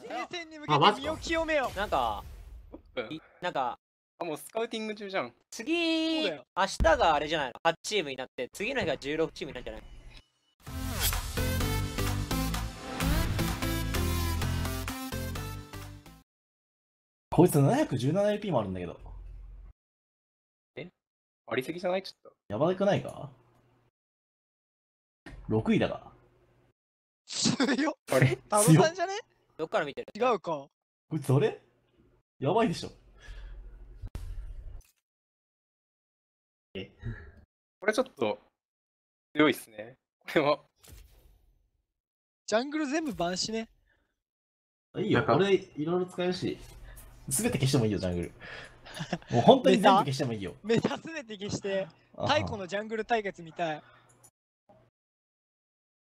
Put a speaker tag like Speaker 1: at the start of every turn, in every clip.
Speaker 1: 聖戦に向けて身を清めよ
Speaker 2: なんか、なんか、
Speaker 3: あ、もうスカウティング中じゃん。
Speaker 2: 次、明日があれじゃないの ?8 チームになって、次の日が16チームになるんじゃない？
Speaker 4: こいつ 717LP もあるんだけど。
Speaker 3: ありすぎじゃない？ちょっ
Speaker 4: やばくないか ?6 位だが。
Speaker 1: 強っ
Speaker 3: と。あれ？
Speaker 1: タロさんじゃね？
Speaker 2: どっから見てる？
Speaker 1: 違うか
Speaker 4: こいつ俺やばいでしょ。
Speaker 3: これちょっと強いっすね。これは。
Speaker 1: ジャングル全部バンしね
Speaker 4: いいよ
Speaker 5: なん、か
Speaker 4: 俺いろいろ使えるし。すべて消してもいいよ、ジャングル。もう本当に全部消してもいいよ。
Speaker 1: メタ？すべて消して
Speaker 4: あ
Speaker 1: 太古のジャングル対決みたい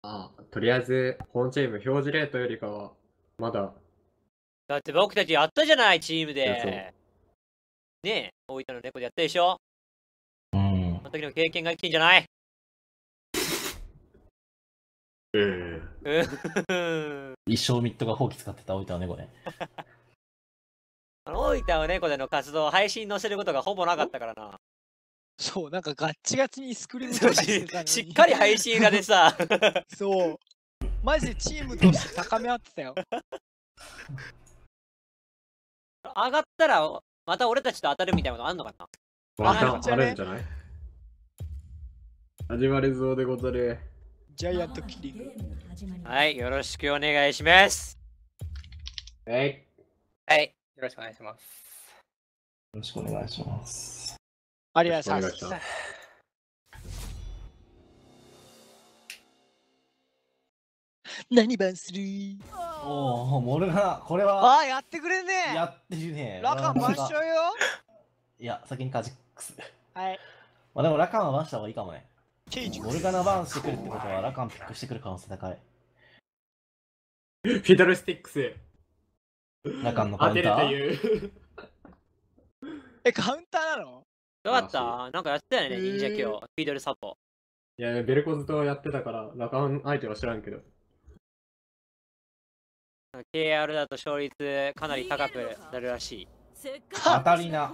Speaker 5: あとりあえず、本チーム表示レートよりかは、まだ、
Speaker 2: だって僕たちやったじゃない、チームで。ねえ、大分の猫でやったでしょ？
Speaker 4: うん
Speaker 2: そ。の時の経験が生きてんじゃない？
Speaker 5: うん。
Speaker 2: うーん
Speaker 4: 一生ミッドが放棄使ってた置いた猫ね。
Speaker 2: 大分の猫での活動を配信載せることがほぼなかったからな。
Speaker 1: そうなんかガッチガチにスクリームとかしてたのに
Speaker 2: しっかり配信裏でさ、
Speaker 1: そうマジでチームとして高め合ってたよ
Speaker 2: 上がったらまた俺たちと当たるみたいなことあんのかな？
Speaker 5: またあるんじゃない？始まりそうでござる。
Speaker 1: ジャイアントキリング
Speaker 2: はい、よろしくお願いします。
Speaker 5: え
Speaker 2: はい。
Speaker 3: よろしくお願いします。
Speaker 4: よろしくお願いします。
Speaker 1: ありが
Speaker 5: い。
Speaker 1: とうございます
Speaker 5: お願いします。
Speaker 1: 何番する？
Speaker 4: おお、モルガナ、これは
Speaker 1: ああやってくれんね
Speaker 4: やってるね。
Speaker 1: ラカンバンしちゃうよ
Speaker 4: いや、先にカジックス。
Speaker 1: はい
Speaker 4: まあでもラカンはバンした方がいいかもね。
Speaker 1: ケイジ
Speaker 4: モルガナバンしてくるってことはラカンピックしてくる可能性高い。
Speaker 5: フィドルスティックス、
Speaker 4: ラカンのカウンター？
Speaker 5: いう。
Speaker 1: えカウンターなの？
Speaker 2: どうだった？なんかやってたよね、忍者今日。フィードルサポ。
Speaker 5: いや、ベルコズとやってたから、ラカン相手は知らんけど。
Speaker 2: KR だと勝率かなり高くなるらしい。
Speaker 4: カタリナ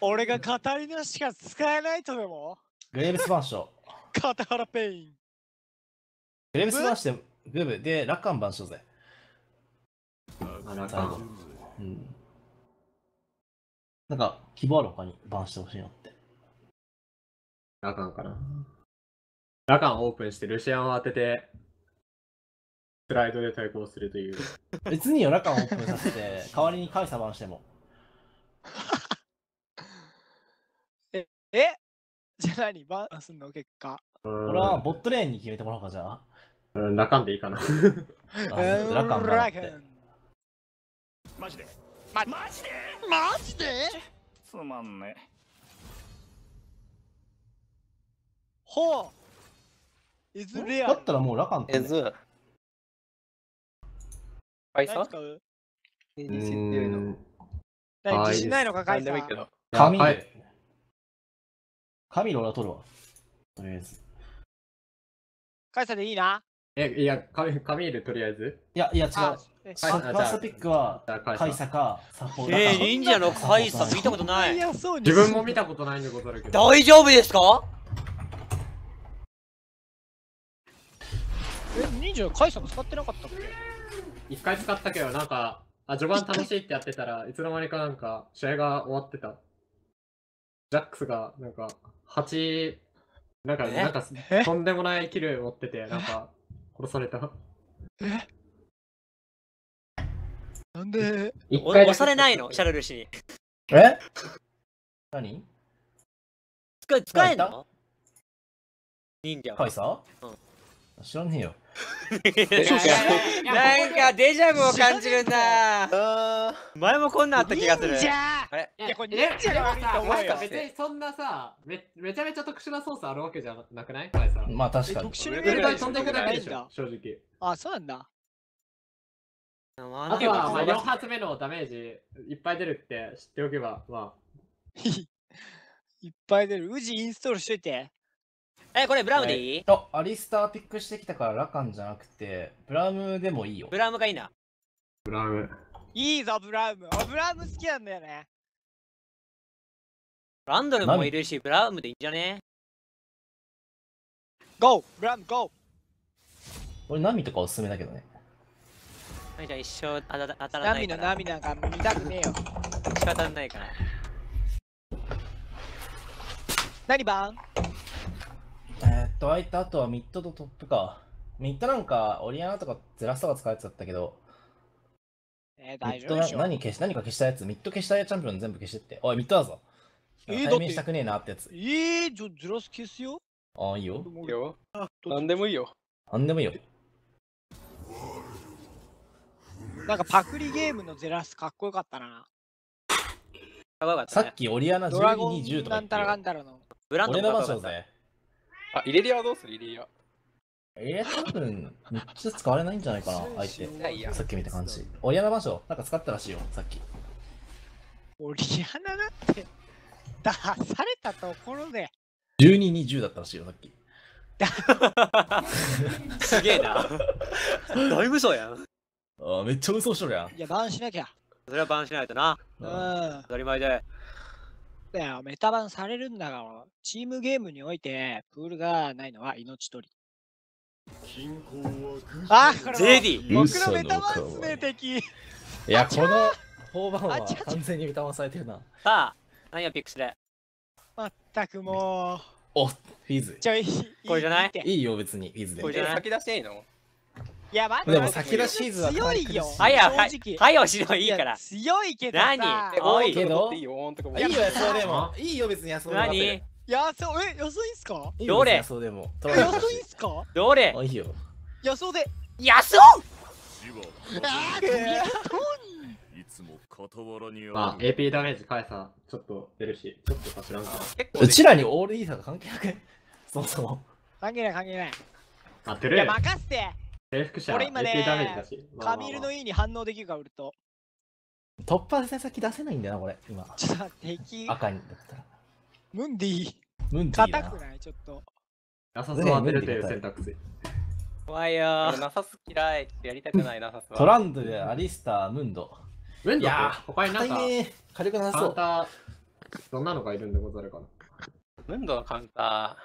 Speaker 1: 俺がカタリナしか使えないとでも？
Speaker 4: グレーブスバンしよう。
Speaker 1: カタハラペイン
Speaker 4: グレーブスバンしてグブでラカンバンしようぜ。
Speaker 5: あラカ
Speaker 4: 最後
Speaker 5: ン。
Speaker 4: うん。なんか希望ある他にバンしてほしいのって。
Speaker 5: ラカンかな。ラカンオープンしてルシアンを当てて、スライドで対抗するという。
Speaker 4: 別によ、ラカンオープンさせて、代わりにカイサバンしても。
Speaker 1: え じゃあ何バンすんの結果？
Speaker 4: 俺はボットレーンに決めてもらおうか、じゃあ。
Speaker 5: うん、ラカンでいいかな。
Speaker 4: ラカン
Speaker 1: ラカン
Speaker 4: って。
Speaker 6: マジで？
Speaker 1: マジで？マジで？
Speaker 6: つまんね
Speaker 1: ほうイズレア
Speaker 4: だったらもうラカンって、ね。
Speaker 3: えず。カイサ
Speaker 1: 何使自信ないのかカイさん
Speaker 3: でもいいけど。
Speaker 4: カミール
Speaker 5: はい。
Speaker 4: カミール俺は取るわ。とりあえず。
Speaker 1: カイさんでいいな？
Speaker 5: え、いや、カミカミールとりあえず。
Speaker 4: いや、いや違う。フ
Speaker 1: あ
Speaker 4: ァ
Speaker 1: え
Speaker 4: ファーストピックは
Speaker 5: じゃあカイ
Speaker 4: カイ
Speaker 5: サ
Speaker 4: サかサポー
Speaker 2: えー、
Speaker 4: ラカン
Speaker 2: 忍者のカイさん見たことない。
Speaker 1: やそうに
Speaker 5: 自分も見たことないんでござるけど。
Speaker 2: 大丈夫ですか？
Speaker 1: え忍者カイさん使ってなかったっけ？
Speaker 5: 一回使ったけど、なんか、あ、序盤楽しいってやってたら いつの間にかなんか、試合が終わってた。ジャックスが、なんか、8、なんか、
Speaker 2: え？
Speaker 5: なんか
Speaker 1: え、
Speaker 5: とんでもないキル持ってて、なんか、殺された。
Speaker 1: なんで？
Speaker 2: 押されないの？シャルル氏に。
Speaker 4: え？何？
Speaker 2: 使使えん
Speaker 4: ま
Speaker 2: の忍者。は
Speaker 4: カイサ？
Speaker 2: うん
Speaker 4: 知らねえよ。
Speaker 2: なんかデジャブを感じるんだ。
Speaker 3: あ
Speaker 2: 前もこんなんあった気がする。あれ？
Speaker 1: いやこれ忍者が悪いと思うよ
Speaker 5: 別にそんなさめ、めちゃめちゃ特殊な操作あるわけじゃなくない？
Speaker 4: まあ確かに
Speaker 1: 特。殊？な
Speaker 3: レベルが
Speaker 5: 飛んでいくだけでしょ正直。
Speaker 1: あそうなんだ
Speaker 2: あ
Speaker 5: あとは、まあ、
Speaker 2: よ
Speaker 5: 4発目のダメージいっぱい出るって知っておけば、ま
Speaker 1: いっぱい出る。宇治インストールしといて。
Speaker 2: え、これブラウンでいい？
Speaker 4: あ、アリスターピックしてきたからラカンじゃなくて、ブラウムでもいいよ
Speaker 2: ブ。ラウムがいいな。
Speaker 5: ブラウム。
Speaker 1: いいぞ、ブラウム。俺ブラウム好きなんだよね。
Speaker 2: ランドルもいるし、ブラウムでいいんじゃね
Speaker 1: ？GO! ブラウム GO!
Speaker 4: 俺、ナミとかおすすめだけどね。
Speaker 2: じゃあ一生当た当たらな
Speaker 1: ナミの
Speaker 2: いから。
Speaker 1: ナミなんか見たくねえよ。
Speaker 2: 仕方ないから。
Speaker 1: 何番？
Speaker 4: えー、っと、あいた後はミッドとトップか。ミッドなんか、オリアナとかゼラスとか使われてたけど、
Speaker 1: えー、
Speaker 4: ミ
Speaker 1: 大
Speaker 4: ッドな
Speaker 1: 丈夫でしょ。
Speaker 4: 何消し何か消したやつ、ミッド消したチャンピオン全部消してって。おい、ミッドだぞ。
Speaker 1: えー
Speaker 4: 対面したくねえなってやつ。
Speaker 1: えー、じゃ、ズラス消すよ。
Speaker 4: ああ、いいよ。
Speaker 3: いいよ。
Speaker 1: ど
Speaker 3: なんでもいいよ。
Speaker 4: なんでもいいよ。
Speaker 1: なんかパクリゲームのゼラスかっこよかったな。
Speaker 2: かっこよかったね
Speaker 4: さっ。きオリアナ
Speaker 1: ドラゴ
Speaker 4: 12、20
Speaker 1: ン
Speaker 4: とか言ってるよ
Speaker 1: なんたらかん。たらの。
Speaker 2: ブランド
Speaker 4: 俺の。場所ぜ。
Speaker 3: あ、イレリアはどうする？イレリア。
Speaker 4: えー、多分、めっちゃ使われないんじゃないかな、相手。さっき見た感じ。オリアナ場所、なんか使ったらしいよ、さっき。
Speaker 1: オリアナだって。出されたところで。
Speaker 4: 12、20だったらしいよ、さっき。
Speaker 2: すげえな。だいぶそうやん。
Speaker 4: ああ、めっちゃ嘘しとるやん。
Speaker 1: いや、バンしなきゃ。
Speaker 2: それはバンしないとな。
Speaker 1: うん。
Speaker 2: 当たり前で。
Speaker 1: よ、メタバンされるんだから。チームゲームにおいて、プールがないのは命取り。あー、これ
Speaker 2: ゼディ
Speaker 1: 僕のメタバンス名敵。
Speaker 4: いや、この4番は完全に歌わされてるな。
Speaker 2: さあ、何をピックする？
Speaker 1: まったくもう。
Speaker 4: おフィズ。
Speaker 1: ちょい、
Speaker 2: これじゃない？
Speaker 4: いいよ、別に、フィズでも
Speaker 2: これ。じゃない？
Speaker 3: 先出していいの？
Speaker 1: いや、待って
Speaker 4: でも先出しーズは
Speaker 1: 強いよ。
Speaker 2: はいや、はい
Speaker 1: 正直。。
Speaker 2: はいよ、しろいい
Speaker 1: や
Speaker 2: から。
Speaker 1: 強いけどさ。
Speaker 2: 何？
Speaker 3: え、
Speaker 2: おい
Speaker 3: オーンとか取っていいよ、オーンとかも
Speaker 4: いいよ、安尾でも。いいよ、別に安尾でも。
Speaker 2: 何？
Speaker 1: いや、そう、え、安いんすか？
Speaker 2: どれ？
Speaker 4: 安尾でも。
Speaker 1: え、安いんすか？
Speaker 2: どれ？
Speaker 4: あ、いいよ。
Speaker 1: 安尾で。
Speaker 2: 安尾？
Speaker 1: あー、こりゃ
Speaker 6: いつも傍らに
Speaker 5: まあ、AP ダメージ返さ、ちょっと出るし、ちょっとか知らんから。
Speaker 3: 結構
Speaker 4: うちらにオールイーサーが関係なくねそもそも。
Speaker 1: 関係ない関係ない。
Speaker 5: あ、トゥ
Speaker 1: いや、任せて。
Speaker 5: 征服者、
Speaker 1: 俺今ね
Speaker 5: ダメージだし。まあまあまあ
Speaker 1: カミールの E に反応できるから、ウルト。
Speaker 4: 突破で先出せないんだよな、これ。今。
Speaker 1: ちょっと敵。
Speaker 4: 赤にだったら。
Speaker 1: ムンディ。
Speaker 4: ムンティ
Speaker 1: 硬く。ない？ちょっと。
Speaker 5: 優しさを当てるという選択肢。
Speaker 2: 怖いよ
Speaker 3: 俺。なさす嫌い。やりたくないなさすは。
Speaker 4: トランドル、アリスター、ムンド。
Speaker 5: ウェンド
Speaker 4: いや
Speaker 5: って他になんか、
Speaker 4: 硬いね火力なさそう。
Speaker 5: カウンター、どんなのがいるんでござるかな。
Speaker 3: ムンドのカウンタ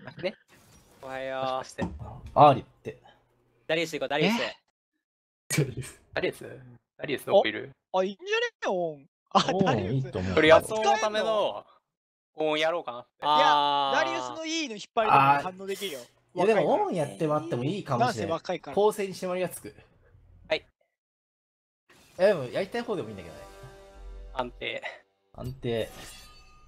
Speaker 3: ー。なくね
Speaker 2: 怖いよ
Speaker 3: もしか。して。
Speaker 4: アーリって。
Speaker 2: ダリウス行こう、ダリウス。
Speaker 3: ダリウス？ダリウス？どこいる？
Speaker 1: あ、いいんじゃねえよ、オン？あ、
Speaker 4: お
Speaker 1: ダリウス。
Speaker 4: ーいいと思う。
Speaker 3: これ安尾のためのオンやろうかなって。
Speaker 2: あー
Speaker 1: ダリウスの E の引っ張りで反応できるよ。
Speaker 4: いやでも、
Speaker 1: 若
Speaker 4: オンやってもらってもいいかもしれない。
Speaker 1: 若いから。
Speaker 4: 構成にしてまりがつく。
Speaker 3: はい。
Speaker 4: え、でも、やりたい方でもいいんだけどね。
Speaker 3: 安定。
Speaker 4: 安定。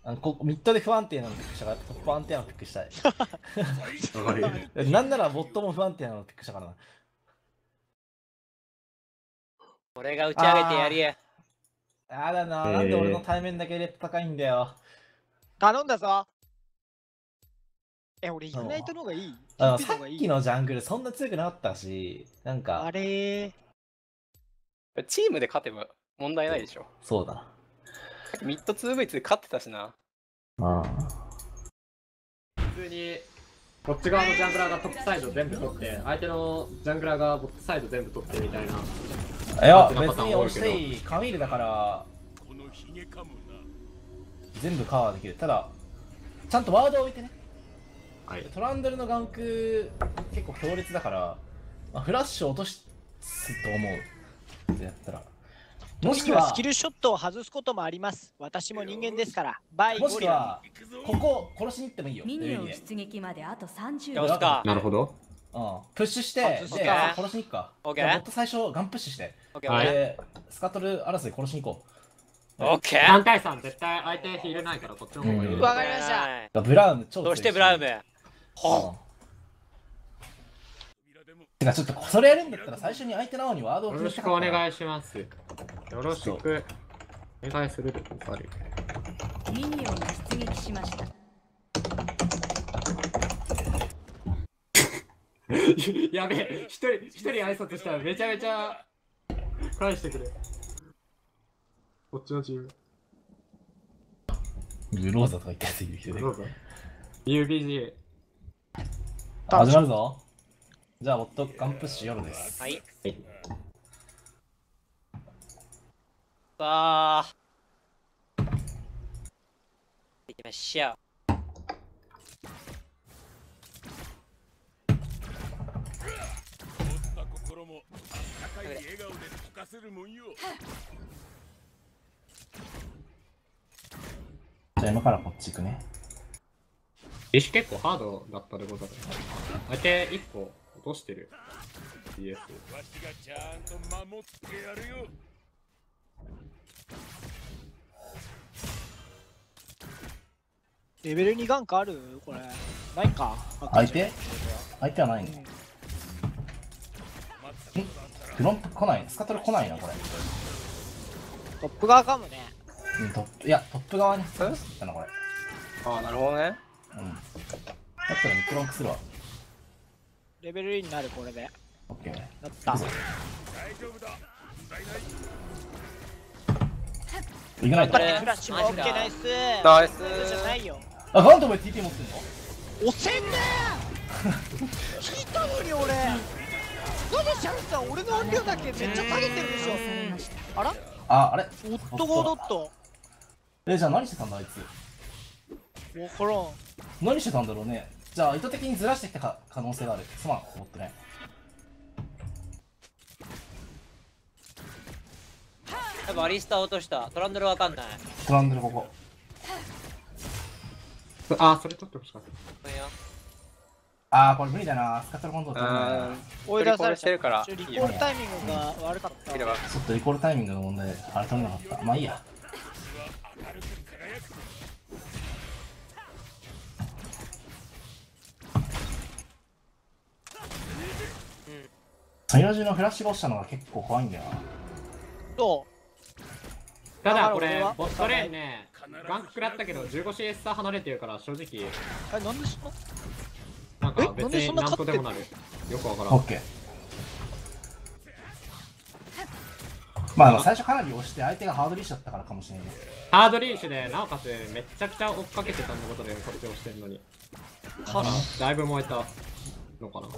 Speaker 4: あのこミッドで不安定なのピックしたから、トップ安定なのピックしたい。なんなら、ボットも不安定なのピックしたからな。
Speaker 2: 俺が打ち上げてやりや。
Speaker 4: やだな、
Speaker 5: えー
Speaker 4: なんで俺の対面だけレッド高いんだよ。
Speaker 1: 頼んだぞ。え、俺、イグナイトの方がいい？
Speaker 4: あのさっきのジャングルそんな強くなかったし、なん
Speaker 1: あ
Speaker 4: か、
Speaker 1: れー。
Speaker 3: チームで勝てば問題ないでしょ。
Speaker 4: そうだ。
Speaker 3: ミッド 2V2 で勝ってたしな。
Speaker 4: あ
Speaker 5: 普通に、こっち側のジャングラーがトップサイド全部取って、相手のジャングラーがボットサイド全部取ってみたいな。
Speaker 4: あ。いや、別に押していい。カミールだから、全部カバーできる。ただ、ちゃんとワードを置いてね。
Speaker 5: はい。
Speaker 4: トランドルのガンク結構強烈だから、まあ、フラッシュ落とすと思う。ってやったら。もしくは
Speaker 1: スキ、ルショットを外すこともあります。私も人間ですから。バイ
Speaker 4: も
Speaker 1: ゴリラ。
Speaker 4: しくは、ここ殺しに行ってもいいよ。
Speaker 7: ミニオン出撃まであと30
Speaker 2: よしか。
Speaker 5: なるほど。
Speaker 4: うん。プッシュして、殺しに行くか。
Speaker 2: オッケー
Speaker 4: じゃあボット最初ガンプッシュして、
Speaker 2: オッケー、
Speaker 5: はい
Speaker 4: で、スカトル争い殺しに行こう。
Speaker 2: オッケー。
Speaker 5: 3対3、絶対相手ヒールないからこっちの方がいい。
Speaker 4: うん
Speaker 1: わかりました
Speaker 2: はい
Speaker 4: ブラウム超
Speaker 2: そしてブラウム？
Speaker 4: うんてかちょっとそれやるんだったら最初に相手の青にワードを
Speaker 5: よろしくお願いします。よろしくお願いするでござる。
Speaker 7: ミニオンが出撃しました
Speaker 5: やべえ、一人、一人挨拶したらめちゃめちゃ返してくれ。こっちのチーム。
Speaker 4: グローザとか言ったやついるけどね
Speaker 5: どうぞ。UBG。
Speaker 4: 始まるぞじゃあボットガンプッシュ夜です
Speaker 2: はい。さあ。行きましょう。
Speaker 6: 持った心も高い笑顔で溶かせるもんよ
Speaker 4: じゃあ今からこっち行くね。
Speaker 5: 石結構ハードだったでござる。相手1個落としてる。DS。
Speaker 6: わしがちゃんと守ってやるよ
Speaker 1: レベル2ガンクある？これ。ないか？
Speaker 4: 相手？相手はないね。フロント来ない？スカトル来ないな、これ。
Speaker 1: トップ側かもね。
Speaker 4: うん、トップ、いや、トップ側にスカトルったな、これ。
Speaker 3: ああ、なるほどね。
Speaker 4: うん。だったらミクロンクするわ。
Speaker 1: レベル2になるこれで。
Speaker 4: オッケー。
Speaker 1: なった。
Speaker 6: 大丈夫だ問題ない
Speaker 4: いけないと
Speaker 1: フラッシュもオッケーナイス。
Speaker 3: ナイス
Speaker 1: じゃないよ。
Speaker 4: あ、ガントムで TP 持ってんの？
Speaker 1: 押せんねー聞いたのに俺なんでシャルさん俺の音量だけめっちゃ下げてるでしょあら？
Speaker 4: あ、あれ？
Speaker 1: オットゴードット
Speaker 4: え、じゃあ何してたんだ、あいつ？
Speaker 1: わからん
Speaker 4: 何してたんだろうね。じゃあ意図的にずらしてきたか可能性がある。すまん、思ってね。
Speaker 2: 多分アリスター落とした。トランドルわかんない。
Speaker 4: トランドルここ。
Speaker 5: あ、それ取ってほしかった。
Speaker 4: あー、これ無理だな。スカトルコントロール取れな。
Speaker 1: 追い出され
Speaker 3: てるから
Speaker 1: ちょリコールタイミングが悪かった。
Speaker 4: ちょっとリコールタイミングの問題で、あれ取れなかった。まあいいや。ソヨジのフラッシュボスしたのが結構怖いんだよな。
Speaker 1: ど
Speaker 5: ただこれボストレーンね、ガンク食らったけど 15CS 差離れてるから正直、
Speaker 1: うえなんでそんな
Speaker 5: なんか別になん
Speaker 1: そんな勝ってん
Speaker 5: とでもなる。よくわからん。
Speaker 4: オッケー。まあ最初かなり押して相手がハードリッシュだったからかもしれない。
Speaker 5: ハードリーシュで、なおかつめっちゃくちゃ追っかけてたのことでこっち押してんのに。だいぶ燃えたのかな。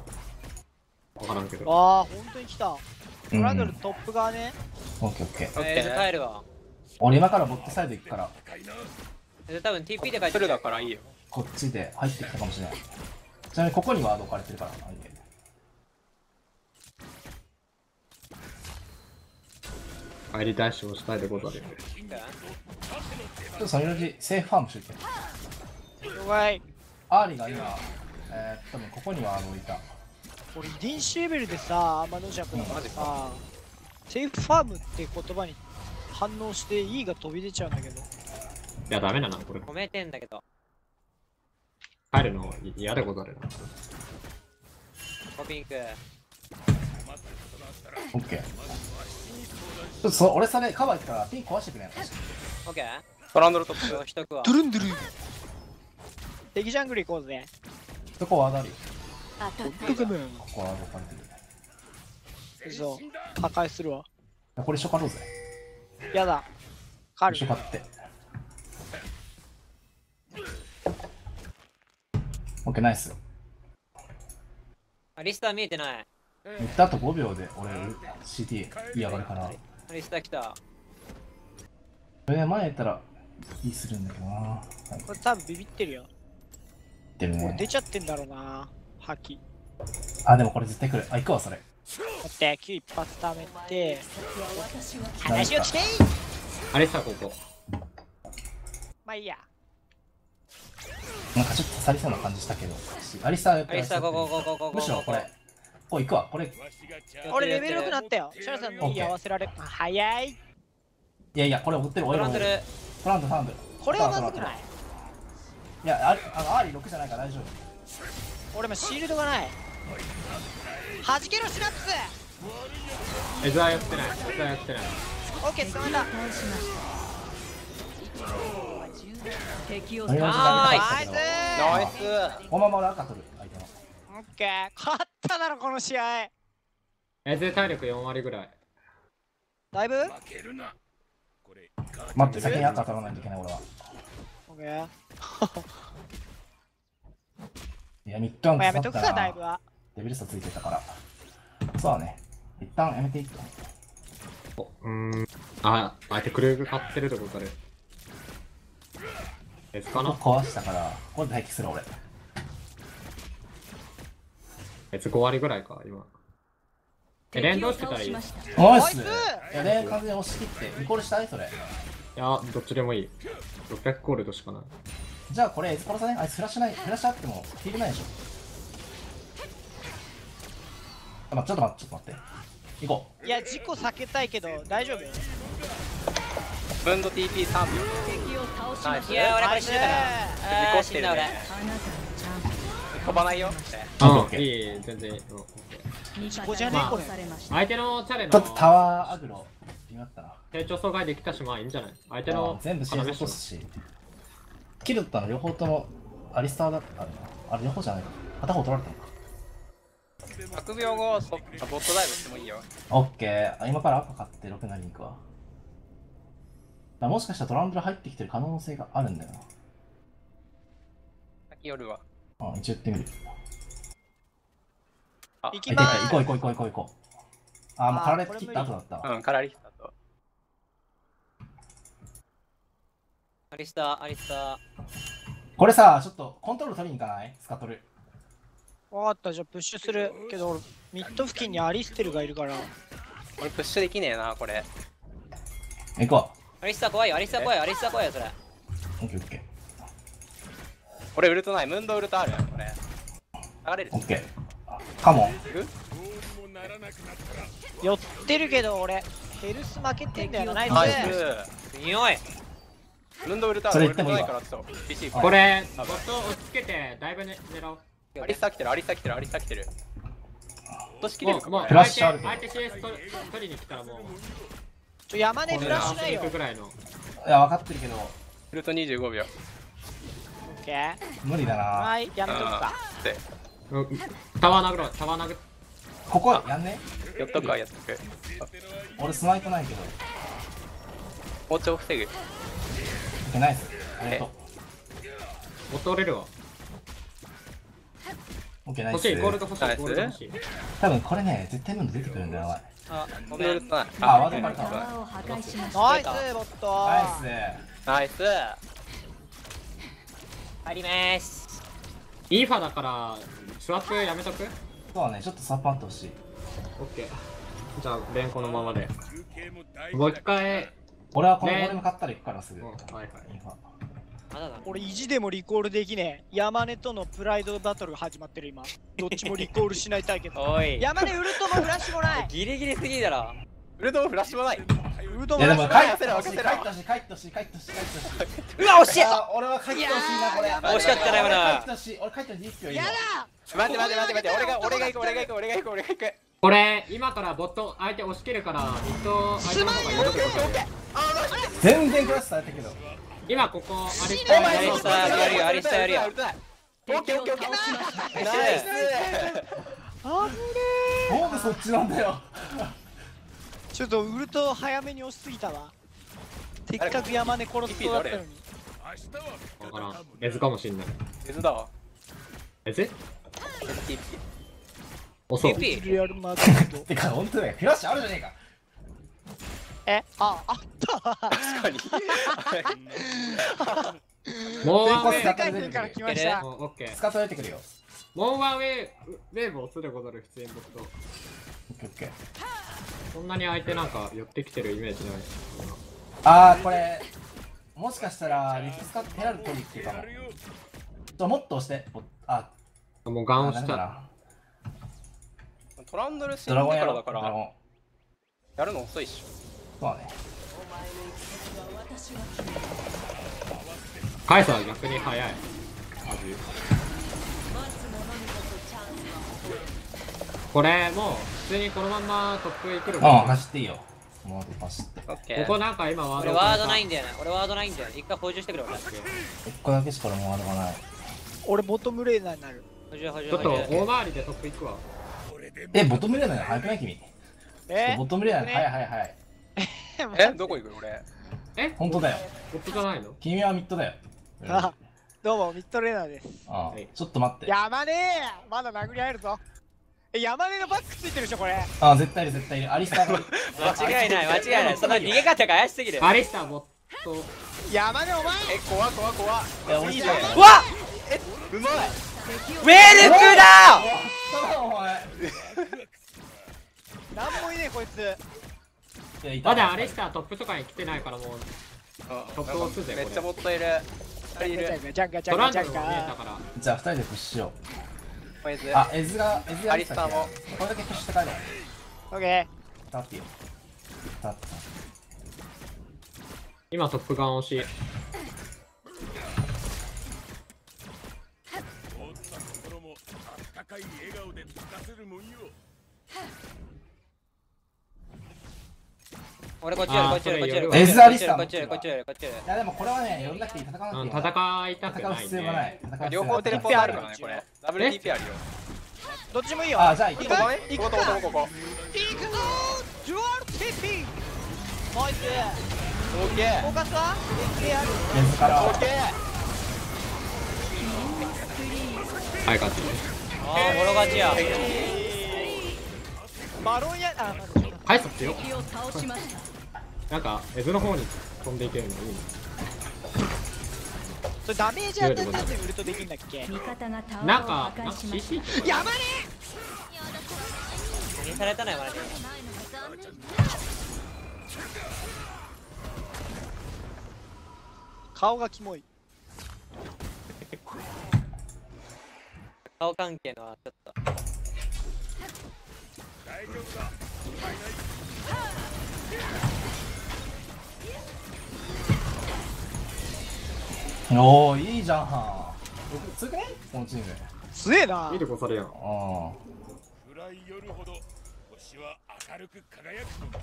Speaker 5: わからんけど。
Speaker 1: あー本当に来た
Speaker 4: うん
Speaker 1: トランドルトップ側ね
Speaker 4: オッケーオッケー。
Speaker 2: えー、るわ。
Speaker 4: 俺今からボットサイド行くから、
Speaker 2: え多分 TP で帰って
Speaker 3: フルだからいいよ。
Speaker 4: こっちで入ってきたかもしれない。ちなみにここにワード置かれてるから、相手
Speaker 5: 帰りダッシュをしたいでござる。
Speaker 4: ちょっとそのよじセーフファームしといて。
Speaker 1: 了解
Speaker 4: アーリーが今、えー、多分ここにワード置いた。
Speaker 1: 俺遺伝子レベルでさアマノジャクだからさセーフファームって言葉に反応して E が飛び出ちゃうんだけど
Speaker 5: いや、ダメだな、これ。
Speaker 2: 褒めてんだけど。
Speaker 5: 帰るの嫌でござるな。
Speaker 2: コピンク。
Speaker 4: オッケー。ちょっとそ俺それカバー行らピン壊してくれ
Speaker 2: オッケー
Speaker 3: トランドルトップ。
Speaker 2: しとくわ。
Speaker 1: ドゥルンドゥルン敵ジャングル行こうぜ
Speaker 4: そこあるよ。
Speaker 1: ドゥクムン
Speaker 4: ここワード置かれてる。
Speaker 1: 嘘破壊するわ
Speaker 4: これ一緒買ろうぜ。
Speaker 1: やだカル
Speaker 4: 一緒買って。オッケー、ナイス。
Speaker 2: アリスター見えてない。
Speaker 4: 言った後5秒で俺 CT 嫌がるから。
Speaker 2: アリスター来た。
Speaker 4: それで前やったらいいするんだけどな。はい、
Speaker 1: これ多分ビビってるよ
Speaker 4: 出るね。
Speaker 1: もう出ちゃってんだろうな覇気
Speaker 4: あ、でもこれ絶対来る。あ、行くわ、それ。
Speaker 1: 待って9一発貯めて話を聞けい
Speaker 5: アリスタここ。
Speaker 1: まあいいや
Speaker 4: なんかちょっと刺さりそうな感じしたけど。アリスターやっ
Speaker 2: アリスター、ゴゴゴゴゴゴ
Speaker 4: むしろこれ。こう行くわ。これ、
Speaker 1: 俺レベル6なったよシャラさんの E 合わせられ早い
Speaker 4: やいや、これ追ってる、俺も。
Speaker 2: トランドル。
Speaker 4: トランド、トランド。
Speaker 1: これはまずくない？
Speaker 4: いや、ああのアーリー6じゃないから大丈夫。
Speaker 1: 俺もシールドがない弾けろシナプス
Speaker 5: エズアやってない。エズアやってない。
Speaker 1: オッケー捕まえた
Speaker 7: 倒しました敵を
Speaker 4: 何が
Speaker 2: はーい
Speaker 4: 時間かかった
Speaker 3: ナイス
Speaker 4: このまま赤取る、相手の。
Speaker 1: オッケー勝っただろこの試合
Speaker 5: エズ体力4割ぐらい。
Speaker 1: だいぶ？
Speaker 6: 負けるなこれ
Speaker 4: 待って、先に赤取らないといけない、俺は。
Speaker 1: オッケー
Speaker 4: いや、ミッドアン
Speaker 1: まあやめとくか。だいぶは
Speaker 4: デビル差ついてたから。そうだね。一旦やめていいと。
Speaker 5: うーん。あ、相手クルーグ買ってるってことある。えつかな？
Speaker 4: 壊したから、これで待機する俺。
Speaker 5: えつ5割ぐらいか、今。え、連動してたらいいい
Speaker 7: 敵を倒しました
Speaker 4: ナイス
Speaker 1: ナイス
Speaker 4: いや、で、完全に押し切って、リコールしたいそれ。
Speaker 5: や、どっちでもいい。600ゴールドしかない。
Speaker 4: じゃあこれ、エス殺さね？あいつフラッシュない、フラッシュあっても、フィールないでしょ。あ、ま、ちょっと待って、ちょっと待って。行こ
Speaker 1: いや事故避けたいけど大丈夫
Speaker 3: ムンド TP3 秒
Speaker 7: 敵を倒しまし
Speaker 2: いや俺これ死ぬから。
Speaker 3: 事故してるね飛ばないよ。
Speaker 4: オッケーオッケー。
Speaker 5: いい、全然。いい。うんオッケー
Speaker 7: ピオン味方
Speaker 1: こじゃね？
Speaker 7: が
Speaker 1: これ。
Speaker 5: 相手のチャレの
Speaker 4: う。ちょっとタワーアグロ、微妙だったな。
Speaker 5: 成長阻害できたし、まあいいんじゃない？相手
Speaker 4: あ
Speaker 5: の
Speaker 4: 全部シーズン落とすし。キルったの両方ともアリスターだったあれな。あれ両方じゃないか。片方取られたのか。
Speaker 3: 100秒後そボットダイブしてもいいよ
Speaker 4: オッケー。あ今から赤買って6なりに行くわ。あもしかしたらトランドル入ってきてる可能性があるんだよ
Speaker 3: 先夜は
Speaker 4: な。うん、一応言ってみる。
Speaker 3: あ
Speaker 1: 行き
Speaker 4: え、
Speaker 1: まーす
Speaker 4: 行こう行こう行こう行こう行こう。あー、もう
Speaker 1: あー
Speaker 4: カラレッ切った後だったわ。
Speaker 3: うんカラリスタと
Speaker 2: アリスターアリスタ。ー
Speaker 4: これさ、ちょっとコントロール取りに行かない？スカトル。
Speaker 1: 分かったじゃあプッシュする。けど俺ミッド付近にアリステルがいるから。
Speaker 3: 俺プッシュできねえなこれ。
Speaker 4: 行こ
Speaker 2: アリスター怖いよアリスター怖いよアリスター怖いよそれ。
Speaker 4: う。オッケーオッケ
Speaker 3: 俺ウルトないムンドウルトあるよこれ。流れる。
Speaker 4: ー。オッケー。カモン。
Speaker 1: 寄ってるけど俺。ヘルス負けてんだよなナイス
Speaker 3: ナイ
Speaker 2: 匂い
Speaker 3: スムンドウルトあ
Speaker 4: そ
Speaker 3: る
Speaker 4: れ言ってもいいわ。
Speaker 3: 俺っと PC
Speaker 5: これ、ボット落ち着けて、だいぶ、ね、狙おう。
Speaker 3: アリスタ来てるアリスタ来てるアリスタ来てる。落としきれ
Speaker 5: もう、も。う、
Speaker 4: フラ
Speaker 3: れ
Speaker 4: ッシュある
Speaker 5: 相手 CS 取りに来たらもう、
Speaker 1: ちょ山根フラッシュないよ。
Speaker 5: 行くぐらいの。
Speaker 4: いや、分かってるけど、
Speaker 3: ウルト25秒。
Speaker 1: オッケー
Speaker 4: 無理だな。
Speaker 1: はいやめとくか。
Speaker 5: タワー殴ろう、タワー殴っ
Speaker 4: ここやんね。
Speaker 3: やっとくわやっとく。
Speaker 4: 俺スナイプないけど。
Speaker 3: 包丁防ぐ
Speaker 4: オッケー、ナイス。ありがとう。
Speaker 5: ボット折れるわ。
Speaker 4: オッケー、ナイ
Speaker 5: ゴールド欲しい、ゴールド欲しい。
Speaker 4: 多分これね、絶対ムンド出てくるんだよ、お前。
Speaker 2: あ
Speaker 4: あワードバレた
Speaker 7: タワーを破壊しました
Speaker 1: ナイスボット
Speaker 4: ナイス。
Speaker 3: ナイス
Speaker 2: 入ります
Speaker 5: イーファだから、スワップやめとく？
Speaker 4: そうだね、ちょっとサポートほしい。
Speaker 5: オッケー。じゃあ、連このままで。
Speaker 6: も
Speaker 5: う一回、
Speaker 4: 俺はこの
Speaker 5: ね。
Speaker 4: ゴーレム買ったら行くからすぐ。
Speaker 5: うんはいはい。
Speaker 4: 今
Speaker 1: 俺意地でもリコールできねえ。山根とのプライドバトルが始まってる今。どっちもリコールしない対決。
Speaker 2: おい。
Speaker 1: 山根ウルトもフラッシュもない。
Speaker 2: ギリギリすぎだろ。
Speaker 3: ウルトもフラッシュもない。
Speaker 1: ウルトもフラッシュ
Speaker 4: も帰ってほしい、帰ってほしい、帰ってほしい、帰ってほしい、帰ってほしい。
Speaker 2: うわ惜しい。
Speaker 4: 俺は帰ってほしいな、これ。
Speaker 2: 惜しかったな今の
Speaker 4: 俺帰ってほしい、俺帰ってほしい、一票いい
Speaker 1: や
Speaker 4: わ
Speaker 1: だ。
Speaker 3: 待って待って待って待って俺が俺が行く俺が行く俺が行く俺が行く。
Speaker 5: これ、今からボット相手押し切るから、ミッド相手の方がいいよ。
Speaker 4: 全然クラスされたけど。
Speaker 5: 今ここ、アリスタ
Speaker 2: アリスターやるよアリスターやる
Speaker 3: オッケーオッケーオッケーナイス
Speaker 1: あ
Speaker 4: なんでそっちなんだよ。
Speaker 1: ちょっとウルト早めに押しすぎたわせっかく山根殺すとだったのに
Speaker 6: 明日は
Speaker 5: わからん。エズかもしんない。
Speaker 3: エズだわ
Speaker 5: エズ
Speaker 3: TP
Speaker 5: 遅い。
Speaker 2: TP
Speaker 1: リアルマーケット
Speaker 4: てか、本当だよ。フラッシュあるじゃねえか。
Speaker 1: え？ああった
Speaker 3: 確かに
Speaker 5: もうワンウェ
Speaker 4: 成功
Speaker 1: 世
Speaker 5: イ
Speaker 1: 界線から来ました
Speaker 5: ブ。オッケー。
Speaker 4: スカート出てくるよ。
Speaker 5: もうワンウェイウェーブをすることある、出演ボット。
Speaker 4: オッケーオッケー。
Speaker 5: そんなに相手なんか寄ってきてるイメージない。
Speaker 4: あー、これ、もしかしたら、リスカペナルティーっていうかも。ちょ、ともっと押して。おあ、
Speaker 5: もうガン
Speaker 4: あ
Speaker 5: 押した。
Speaker 4: ダメだな。
Speaker 3: トランドル死ん
Speaker 4: ド
Speaker 3: で
Speaker 4: ラゴンやろう。
Speaker 3: からだから。やるの遅いっし
Speaker 4: そうだね。
Speaker 5: カイサー逆に早い。これもう普通にこのまんまトップ行くる
Speaker 4: うん、
Speaker 5: こ
Speaker 4: 走っていいよ。もう走って。
Speaker 3: ょオッケー
Speaker 5: こなんか今ワード
Speaker 2: 俺ワードないんだよね俺ワードないんだよね一回補充してくれ俺
Speaker 4: 一個だけしか俺もワードがない。
Speaker 1: 俺ボトムレーナーになる
Speaker 2: 補充補充
Speaker 5: ちょっと大回りでトップ行くわ。
Speaker 4: え、ボトムレーナー早くない君？
Speaker 1: え？
Speaker 4: ボトムレーナー
Speaker 1: ね
Speaker 4: 早い早い早い。
Speaker 3: えどこ行くの俺？
Speaker 5: え？
Speaker 4: 本当だよ。
Speaker 5: トップじゃないの？
Speaker 4: 君はミッドだよ。
Speaker 1: あどうもミッドレーナーです。
Speaker 4: あ
Speaker 5: はい。
Speaker 4: ちょっと待って。
Speaker 1: 山根まだ殴り合えるぞ。え山根のバックついてるでしょこれ。
Speaker 4: あ絶対いる絶対いる。アリスターの
Speaker 2: 間違いない間違いない。その逃げ方が怪しすぎる。
Speaker 5: アリスターもっと。
Speaker 1: 山根お前。
Speaker 3: え怖怖怖
Speaker 4: いや俺
Speaker 3: いいね
Speaker 2: うわ
Speaker 3: うまい。
Speaker 2: ウェルクだ
Speaker 4: お前
Speaker 1: なんもいねえこいつ
Speaker 5: まだアリスタートップとかに来てないからもう。トップ押すぜ
Speaker 3: めっちゃボットいる。二人いる。
Speaker 1: ジャンガジャ
Speaker 5: ト
Speaker 1: ンガジャンガ
Speaker 5: から。
Speaker 4: じゃあ二人でプッシュしよう。あエズがエズや
Speaker 3: アリスターも。
Speaker 4: これだけプッシュして帰ろう。
Speaker 1: オッケ
Speaker 4: 立ってよ。立って
Speaker 5: 今トップガン押し。
Speaker 6: 持った心も温かい笑顔で溶かせるもんよ
Speaker 2: 俺こっちよりこっちよりこっちより
Speaker 5: あー
Speaker 2: こっちより
Speaker 4: エズアリスター
Speaker 2: こっちよりこっちよりこっちより
Speaker 4: いやでもこれはね呼んなくていい戦わな
Speaker 5: うん
Speaker 4: くていい
Speaker 5: 戦いたく
Speaker 4: 戦う
Speaker 5: ない
Speaker 4: 必要がない。
Speaker 5: ね
Speaker 4: 戦う必
Speaker 3: 両
Speaker 4: 要がない。
Speaker 3: 方テレポートあるからねこれ。ダブル TP あるよ。
Speaker 1: ーどっちもいいよ。
Speaker 4: あじゃあ行く
Speaker 1: 行く
Speaker 3: ここねこことここここ
Speaker 1: 行くぞージュアル TP ナイス
Speaker 3: オッケー
Speaker 1: フォーカスは
Speaker 4: ズから
Speaker 3: オッケー
Speaker 5: はい勝ち
Speaker 2: ああボロ勝ちや
Speaker 1: バロンやあまだちょっと
Speaker 5: はいそっちよなんかエズの方に飛んでいけるのいいね。
Speaker 1: それダメージ当たったやつにウルトできんだっけ？
Speaker 7: 味方がタワ
Speaker 5: なんかなんか CC とか
Speaker 1: 山根
Speaker 2: 気にされたのよマジで。
Speaker 1: 顔がキモい。
Speaker 2: 顔関係のはちょっと。
Speaker 6: 大丈夫だ
Speaker 4: おおいいじゃん。僕強くね？このチーム。
Speaker 1: 強えな。
Speaker 5: 見てこそれやん。
Speaker 4: あ
Speaker 6: 暗い夜ほど星は明るく輝くのだ。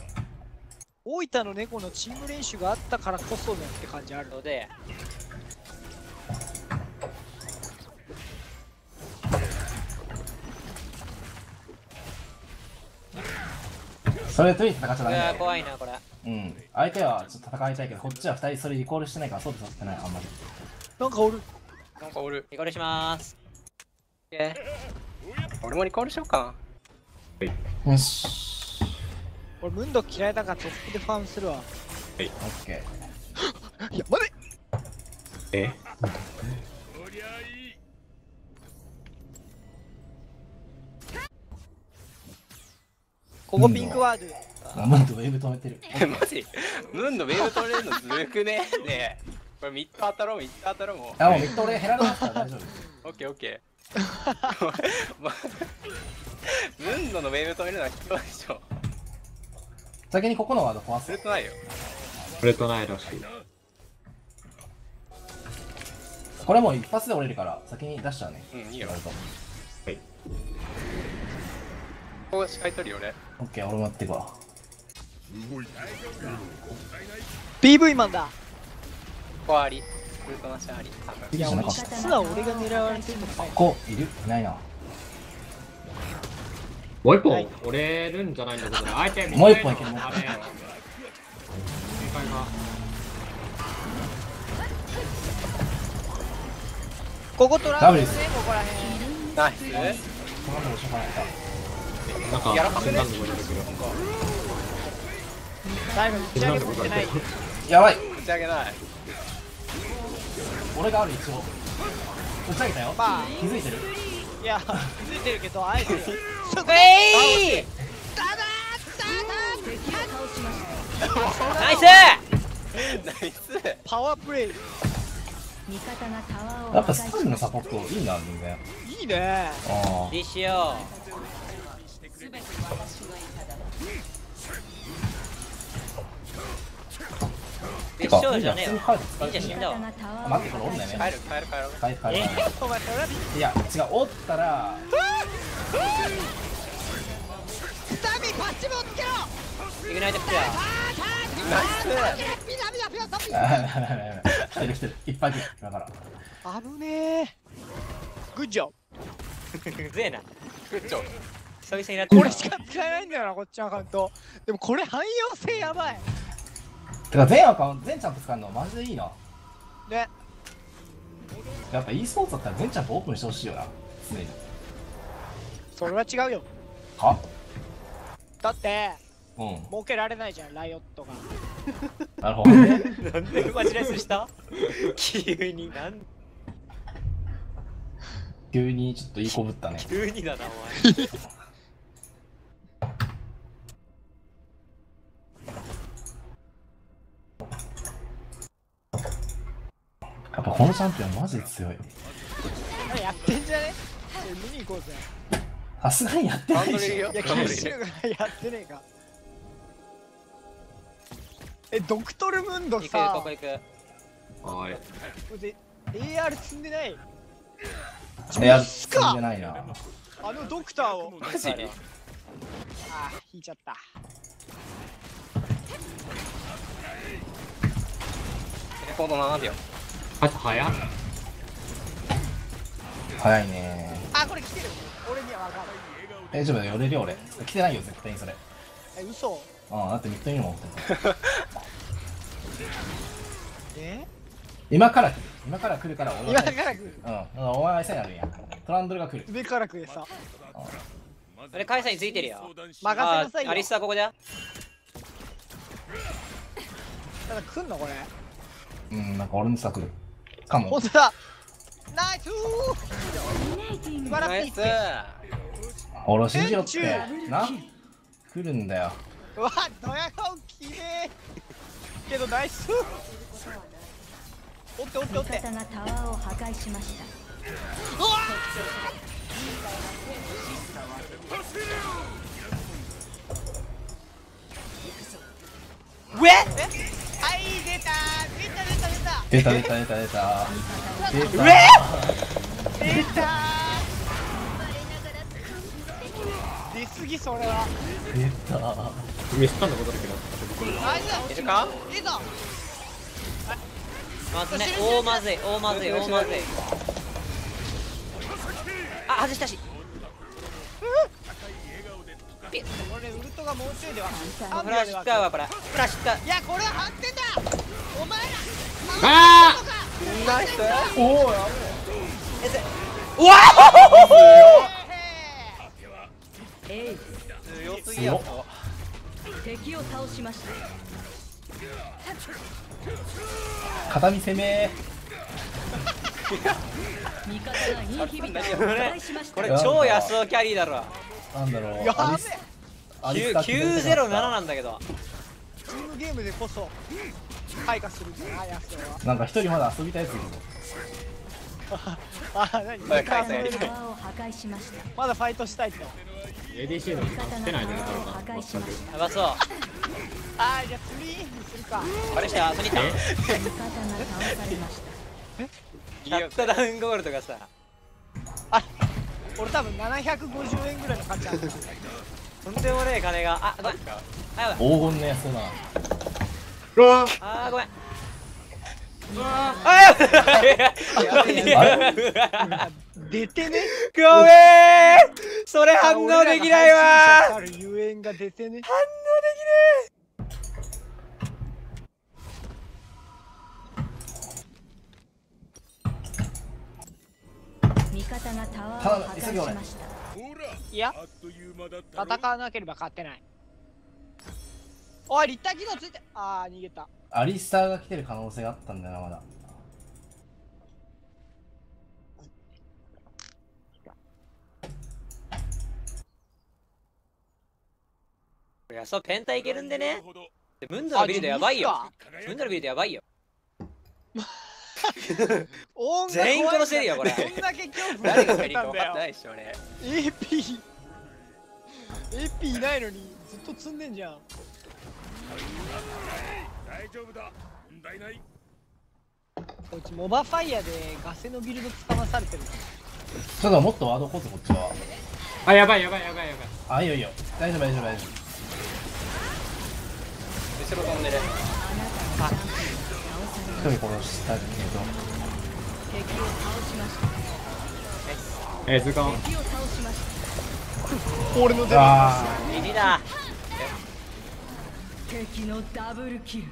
Speaker 1: 大分の猫のチーム練習があったからこそねって感じある
Speaker 2: ので。
Speaker 4: あそれといい戦っちゃダメだよ。
Speaker 2: 怖いなこれ。
Speaker 4: うん。相手はちょっと戦いたいけどこっちは二人それリコールしてないからそうとさせてないあんまり
Speaker 1: なんかおる。
Speaker 3: なんかおる。
Speaker 2: リコールしまーす。オッケ
Speaker 3: 俺もリコールしようか。
Speaker 4: よし。
Speaker 1: 俺ムンド嫌いだからトップでファームするわ。
Speaker 4: オッケ
Speaker 1: いや待て
Speaker 5: え？
Speaker 6: おりゃいい
Speaker 1: ここピンクワード。
Speaker 4: ムンド。ウェーブ止めてる。
Speaker 3: えマジ？ムンドウェーブ取れ るのずるくね？ねえこれミッド当たろうミッド当たろうもう。
Speaker 4: あもうミッド俺減られますから大丈夫
Speaker 3: オッケーオッケー。ま ムンドのウェーブ止めるのは必要でしょ。
Speaker 4: 先にここのワード壊す。
Speaker 3: するとないよ。
Speaker 5: フレットないらしい。
Speaker 4: これもう一発で折れるから先に出しちゃうね。
Speaker 3: うんいいよ。
Speaker 4: ワード
Speaker 3: ここ視界取るよ俺。
Speaker 4: オッケー俺もやっていくわ。
Speaker 6: 動いた大丈夫だもったいない
Speaker 1: PV マンだ
Speaker 3: こあり。ウルトなしあり。多分。
Speaker 4: いいじゃなかった
Speaker 1: 実は俺が狙われてるのか。い
Speaker 4: ここいる？いないな。
Speaker 5: もう一本。
Speaker 1: はい。
Speaker 5: 折れるんじゃないんだけど相手
Speaker 4: もう一本いける
Speaker 5: 正解が
Speaker 1: ここトラ
Speaker 4: ダブルです
Speaker 1: ブルねここら辺
Speaker 3: ナイス。
Speaker 4: このもしょうがないか
Speaker 5: なんか
Speaker 3: やらかすね
Speaker 5: 死んだんだけど
Speaker 1: 最後に打ち上げ持ってない。
Speaker 4: やばい。
Speaker 3: 打ち上げない
Speaker 4: 俺がある一応。打ち上げたよ。
Speaker 1: まあ。
Speaker 4: 気づいてる？
Speaker 1: いや気づいてるけどあえて。そこ
Speaker 2: えい
Speaker 1: ダダ
Speaker 7: 敵を倒しました
Speaker 2: ナイス
Speaker 3: ナイス
Speaker 1: パワープレイ。
Speaker 7: 味方がタワーを
Speaker 4: やっぱスタンのサポートいいな全然。
Speaker 1: いいね。
Speaker 4: あ
Speaker 2: リしよう
Speaker 4: てか
Speaker 2: 一勝じゃねえよ。忍者死んだわ
Speaker 4: 待ってこれ折んだよ。ね
Speaker 3: 帰る帰る帰ろう
Speaker 4: 帰る帰る。
Speaker 1: え
Speaker 4: 帰
Speaker 1: お前それは
Speaker 4: る。いや違う折ったら
Speaker 1: スタミパッチもつけろ
Speaker 2: イグナイトクリア
Speaker 3: ナイス
Speaker 1: ピザピザピザピ
Speaker 4: あやばいやばいやばい来てる。来てる。いっぱい来る。だから
Speaker 1: ねえグッジョ
Speaker 2: うぜえな
Speaker 3: グッジョブ
Speaker 2: 久々になって
Speaker 1: これしか使えないんだよなこっちのアカウントでもこれ汎用性やばい
Speaker 4: てか全アカウント全チャンプ使うのマジでいいな。
Speaker 1: ね。
Speaker 4: やっぱ e スポーツだったら全チャンプオープンしてほしいよな。常に。
Speaker 1: それは違うよ。
Speaker 4: は？
Speaker 1: だって
Speaker 4: うん。
Speaker 1: 儲けられないじゃんライオットが。
Speaker 4: なるほどね。
Speaker 2: なんでマジレスした？急になん。
Speaker 4: 急にちょっといいこぶったね。
Speaker 2: 急にだなお前
Speaker 4: やっぱこのチャンピオンマジで強い。
Speaker 1: 何やってんじゃね見に行こうぜ
Speaker 4: さすがにやってないでしょ
Speaker 1: いや九州ぐらいやってねえか。えドクトルムンド
Speaker 2: 行く
Speaker 1: さ
Speaker 2: ここ行く。
Speaker 5: はい。
Speaker 1: これで AR 積んでない？
Speaker 4: いや積んでないな。
Speaker 1: あのドクターを。
Speaker 3: マジ？
Speaker 1: あー引いちゃった。
Speaker 3: レコード7秒
Speaker 5: あ早っ。
Speaker 4: 早いね。
Speaker 1: あこれ来てる。俺には分かる。
Speaker 4: えちょっと寄れるよ俺。来てないよ絶対にそれ。
Speaker 1: え嘘。
Speaker 4: うんだってミッドにも持ってる
Speaker 1: え？
Speaker 4: 今から来る。今から来るから俺
Speaker 1: 今
Speaker 4: は
Speaker 1: から来る。
Speaker 4: うん。お前は餌になるん。やトランドルが来る。
Speaker 1: 上から来るさ。
Speaker 2: 俺カイさんについてるよ。
Speaker 1: 任せなさいよ。
Speaker 2: あアリスターここだよ
Speaker 1: ただ来んのこれ。
Speaker 4: うんなんか俺のさ来るかも。
Speaker 1: 本当だ。ナイス。ー素晴らしい。って
Speaker 4: 俺を信じろってな来るんだよ。
Speaker 1: うわドヤ顔きれい。けどナイス。おっておっておって。
Speaker 7: 味方がタワーを破壊しました。
Speaker 2: 上
Speaker 1: はい出た出た出た。出た。
Speaker 4: 出た。出た。出た。出た。出た。
Speaker 1: 出た。出すぎそれは
Speaker 4: 出た。
Speaker 5: ミスった。んだことだけど
Speaker 3: 出るか
Speaker 1: いい
Speaker 2: まずね大まずい大まずい大まずいあ外した。し
Speaker 1: うちょ
Speaker 2: フラッシュ使うわこれフラッシュ使う
Speaker 1: いやこれは
Speaker 5: あ
Speaker 3: ナイス
Speaker 4: おお。や
Speaker 2: うわ
Speaker 7: エイ
Speaker 3: 強すぎや
Speaker 7: 敵を倒しました
Speaker 4: 片身攻め
Speaker 7: 味方がインヒビター
Speaker 2: これ超安尾キャリーだろ
Speaker 4: なんだろう
Speaker 1: やべ
Speaker 4: アリスアリスタって出て
Speaker 2: 907
Speaker 4: なかっ
Speaker 2: なんだけど
Speaker 1: チームゲームでこそ開花する。んじゃないやつは
Speaker 4: たなんか一人まだ遊びたいやついる。ぞ
Speaker 1: あ何
Speaker 3: た
Speaker 7: ました。
Speaker 1: まだファイトしたいって
Speaker 5: ADC の時間してないね、
Speaker 7: タワーを破壊しました
Speaker 2: やばそう。
Speaker 1: あーじゃあスリーにするか。
Speaker 2: あれした？ソニータ
Speaker 7: 味方が倒されました
Speaker 2: キャットダウンゴールドがさ。
Speaker 1: 俺多分750円ぐらいの価値ある。
Speaker 2: とんでもねえ金が。あごめんあやばい。
Speaker 4: 黄金のやつだな
Speaker 5: うわ
Speaker 2: あーごめん。あ
Speaker 1: 出てね。
Speaker 2: ごめん。それ反応できないわ。反応できね
Speaker 7: 味方がタワーを破壊しました。
Speaker 1: いや戦わなければ勝てないおい立体機能ついてあー逃げた。
Speaker 4: アリスターが来てる可能性があったんだよなまだ。
Speaker 2: いやそうペンタいけるんでね。でムンドのビルドやばいよ。ムンドのビルドやばいよ。全員殺せるよこれ。
Speaker 1: こんだけ恐怖。
Speaker 3: 誰がフェリーか分か
Speaker 1: たんだよ。
Speaker 3: ってないっしょ俺
Speaker 1: AP AP いないのにずっと積んでんじゃん
Speaker 6: 大丈夫だ。問題ない。
Speaker 1: こいつモバファイヤーでガセのビルドつかまされてる。
Speaker 4: ちょっともっとワードこうぜこっちは。
Speaker 5: あ、やばいやばいやばいやばい。
Speaker 4: あいいよいいよ。大丈夫大丈夫大丈
Speaker 3: 後ろ飛んでる。
Speaker 4: 夫一人殺したけど
Speaker 7: 敵を倒しました
Speaker 5: えー、図鑑。
Speaker 1: 俺の出る
Speaker 4: あ
Speaker 2: ビリだ
Speaker 7: 敵のダブルキル。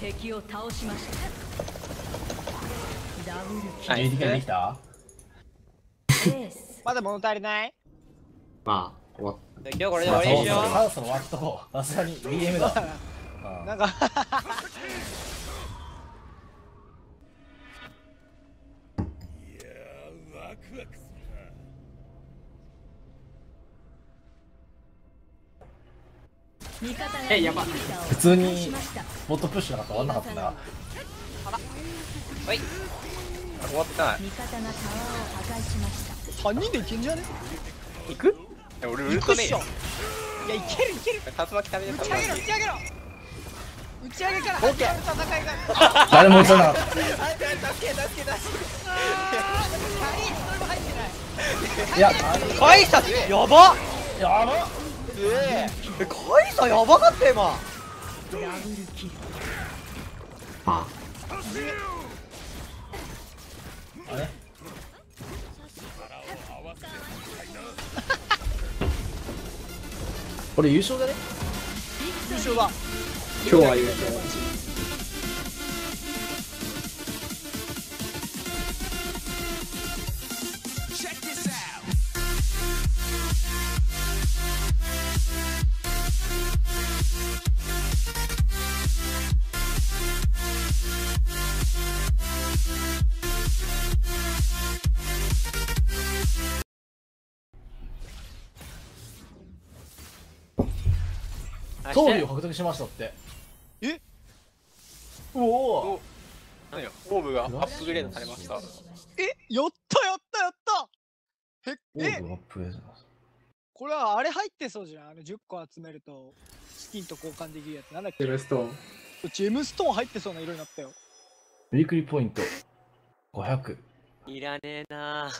Speaker 7: 敵を倒しました。ダブルキ
Speaker 4: あ AD ができた？
Speaker 1: まだ物足りない？
Speaker 5: まあ、終わっ
Speaker 2: 今日これで終わりにしよう。
Speaker 4: ハウスの終わっとこう。さすがに BM だ。あ
Speaker 1: なんか
Speaker 5: えやば。
Speaker 4: 普通にボットプッシュなかったら終わんなかったんだ。
Speaker 2: はい。
Speaker 3: 終わってない。
Speaker 7: 味方がタワーを破壊しました。
Speaker 1: 3人でいけんじゃね
Speaker 3: 行く？え俺ウルトね
Speaker 1: いやいけるいける。
Speaker 3: 竜巻食べて
Speaker 1: 打ち
Speaker 3: た
Speaker 1: 上げろ打ち上げろ。打ち上げから始まる戦いが
Speaker 4: 誰も打たなかった。
Speaker 1: あ助け助け助け。い。
Speaker 4: いや、
Speaker 2: カイサやば
Speaker 4: やばっ
Speaker 2: えカイサやばかった今。
Speaker 4: あ。れ？これ優勝だね。
Speaker 1: 優勝だ。
Speaker 5: あ、今日は優勝。
Speaker 4: 装備を獲得しましたって。
Speaker 1: え？
Speaker 4: おお
Speaker 3: 何よ？オーブがアップグレードされました。
Speaker 1: え？やったやったやった！え？え
Speaker 4: オーブアップグレード
Speaker 1: これはあれ入ってそうじゃん？あの10個集めるとスキンと交換できるやつ。なんだっけ？
Speaker 5: ジェムストーン。
Speaker 1: ジェムストーン入ってそうな色になったよ。
Speaker 4: ウィークリーポイント。500。
Speaker 2: いらねえな